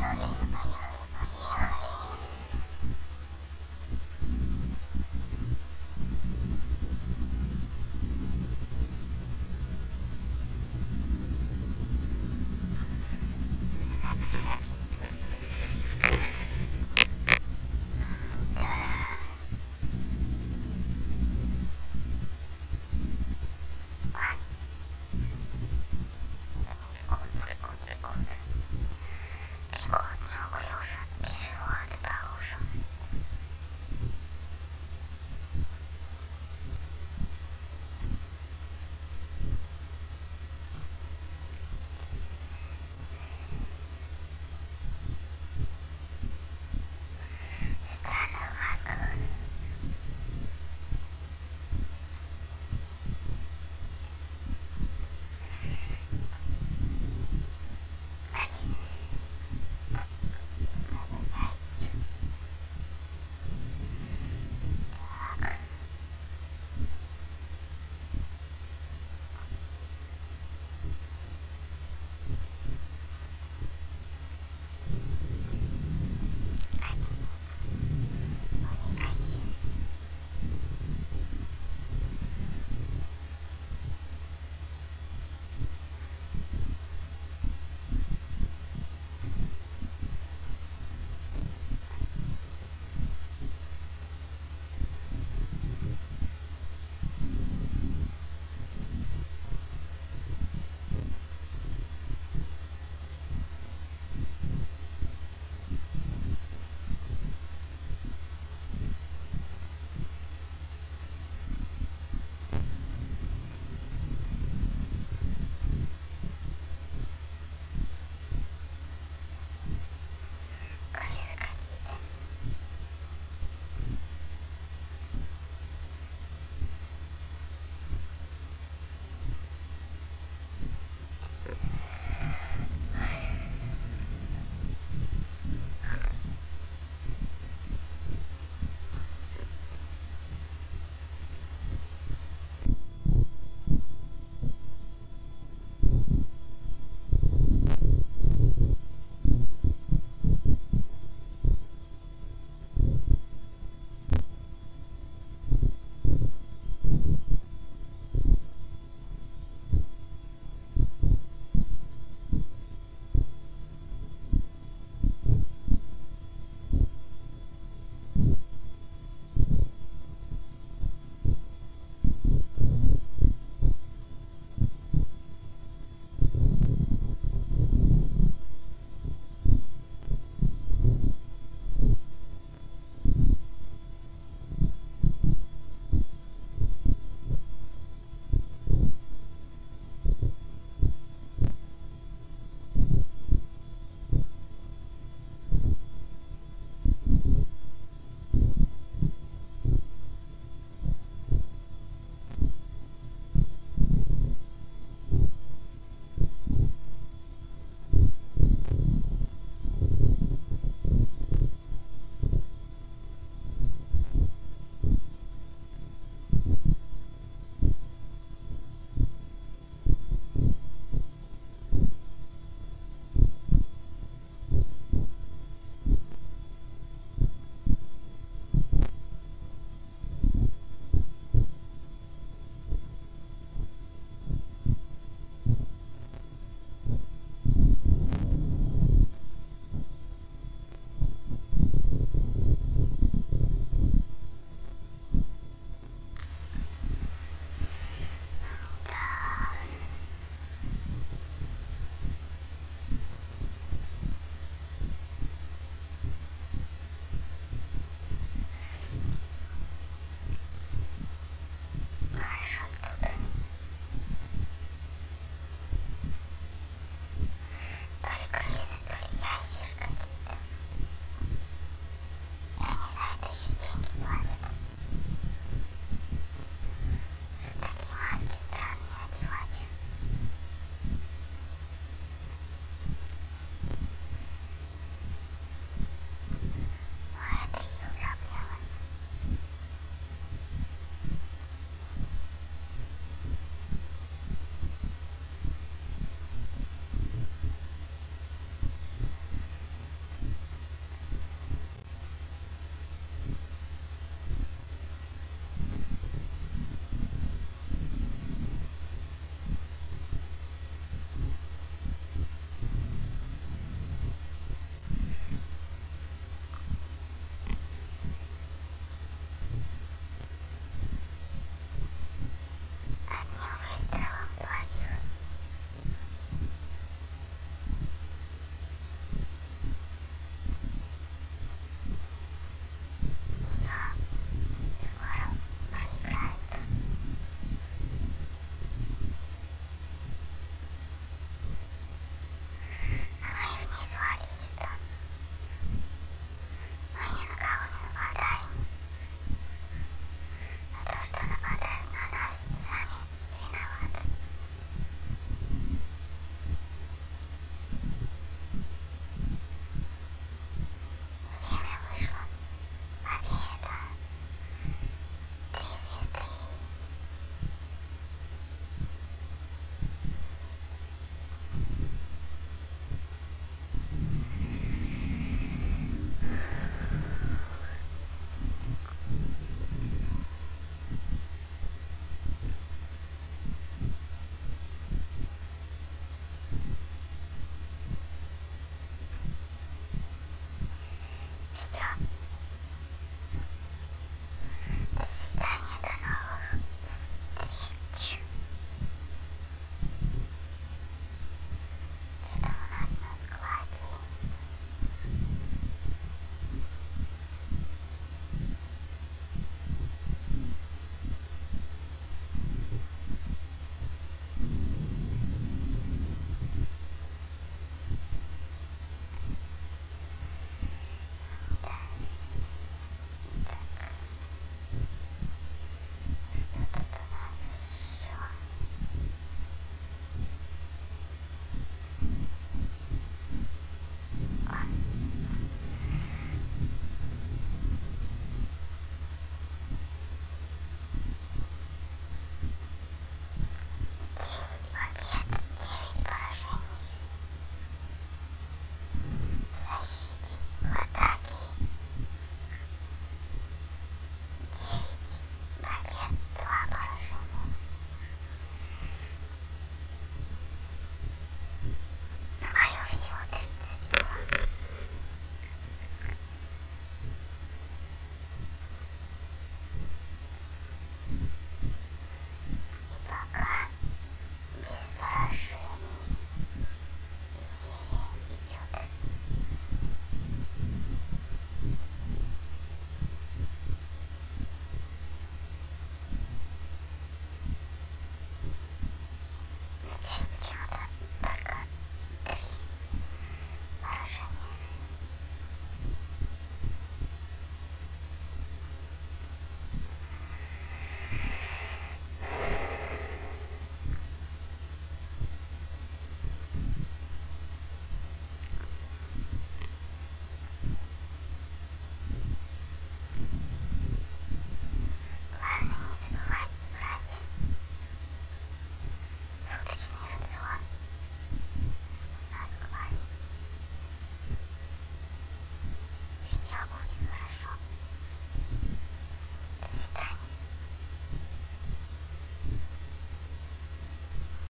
money.